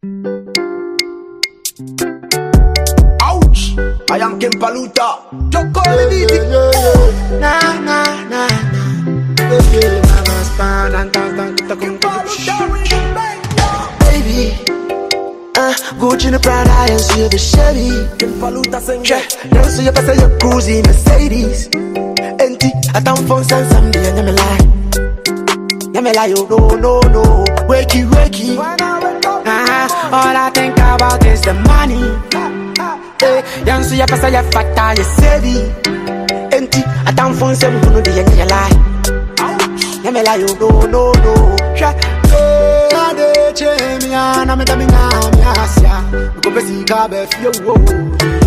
Ouch! I am Kim Paluta. Just call me DT. Nah, nah, nah, nah. Baby, mama span and dance, Kim dance, Paluta. Baby, uh, Gucci the Prada and silver Chevy. Kim Paluta sing Yeah, now so you pass your cruising Mercedes. Enti, I don't phone send somebody and me lie. Yeah, me lie, oh no, no, no. Money. Eh, now so you pass your fat you savvy. Enti, don't phone the and you lie. Yeah, me lie, oh no, no, no. Yeah. Eh, I dey che mi ana me da mi na mi asia. Ko pe si ka be fi wo.